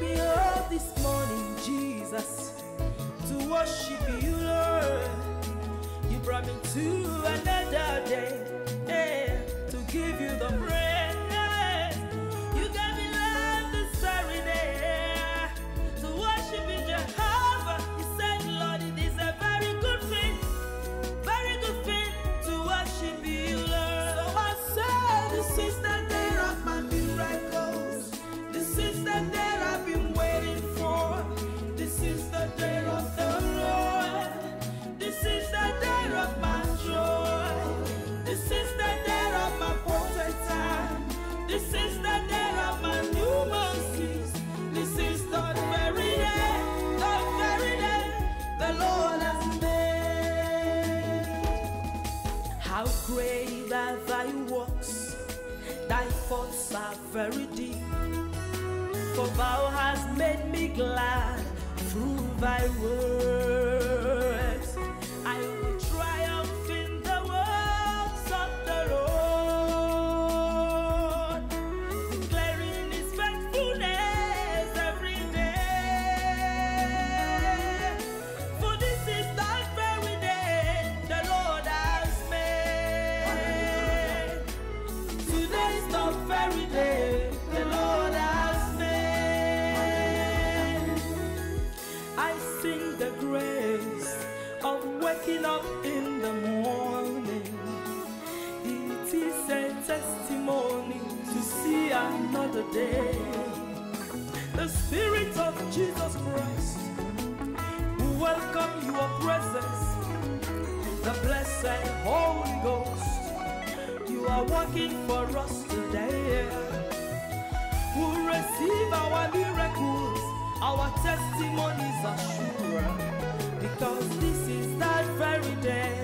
me up this morning, Jesus, to worship you, Lord. You brought me to another day. How great are thy works, thy thoughts are very deep. For thou hast made me glad through thy words. And Holy Ghost, you are working for us today. We receive our miracles, our testimonies are sure, because this is that very day.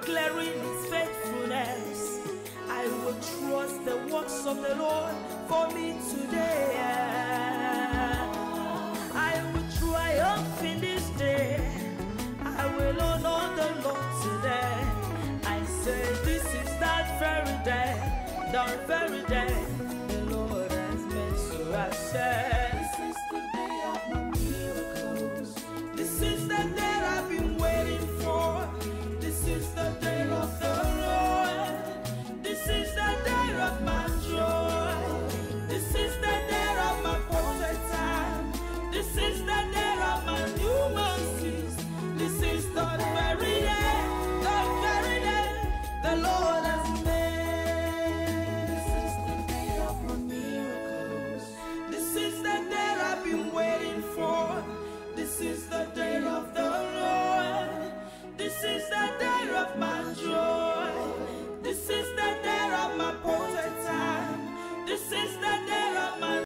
declaring his faithfulness. I will trust the works of the Lord for me today. I will triumph in this day. I will honor the Lord today. I say, This is that very day, that very day.